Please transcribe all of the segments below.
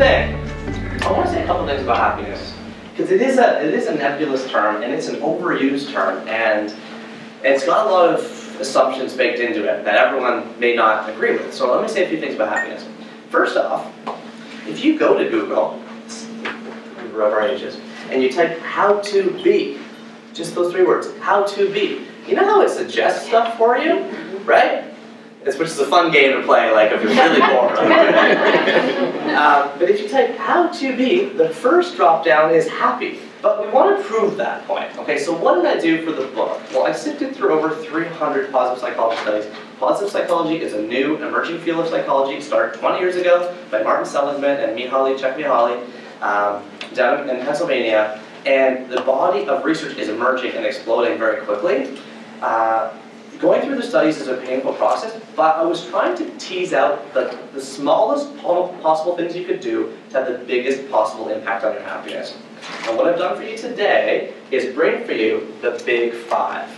thing. I want to say a couple things about happiness because it is a it is a nebulous term and it's an overused term and it's got a lot of assumptions baked into it that everyone may not agree with. So let me say a few things about happiness. First off, if you go to Google, wherever ages, and you type how to be, just those three words, how to be, you know how it suggests stuff for you, mm-hmm. right? It's, which is a fun game to play, like if you're really bored. um, but if you type how to be, the first drop down is happy. But we want to prove that point. Okay, so what did I do for the book? Well, I sifted through over 300 positive psychology studies. Positive psychology is a new emerging field of psychology started 20 years ago by Martin Seligman and Mihaly Csikszentmihalyi um, down in Pennsylvania. And the body of research is emerging and exploding very quickly. Uh, going through the studies is a painful process, but I was trying to tease out the, the smallest possible things you could do to have the biggest possible impact on your happiness. And what I've done for you today is bring for you the big five.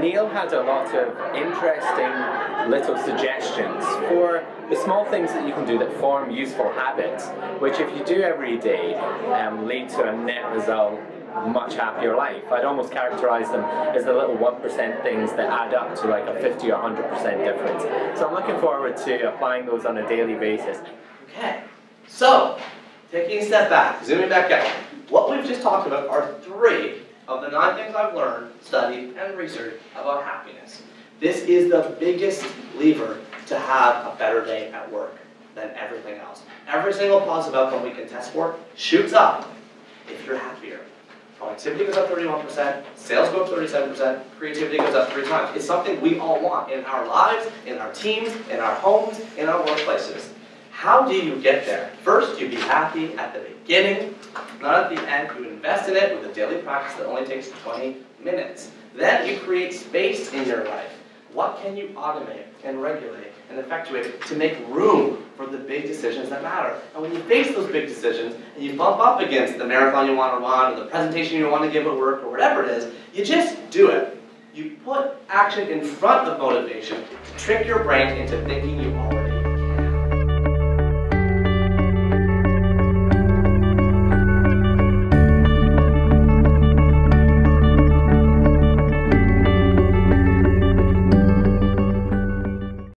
Neil had a lot of interesting little suggestions for the small things that you can do that form useful habits, which if you do every day, um, lead to a net result much happier life. I'd almost characterize them as the little 1% things that add up to like a 50 or 100% difference. So I'm looking forward to applying those on a daily basis. Okay, so taking a step back, zooming back out, what we've just talked about are three of the nine things I've learned, studied, and researched about happiness. This is the biggest lever to have a better day at work than everything else. Every single positive outcome we can test for shoots up if you're happier. Productivity goes up 31%, sales go up 37%, creativity goes up three times. It's something we all want in our lives, in our teams, in our homes, in our workplaces. How do you get there? First, you be happy at the beginning, not at the end. You invest in it with a daily practice that only takes 20 minutes. Then you create space in your life. What can you automate and regulate and effectuate to make room for the big decisions that matter? And when you face those big decisions and you bump up against the marathon you want to run or the presentation you want to give at work or whatever it is, you just do it. You put action in front of motivation to trick your brain into thinking you already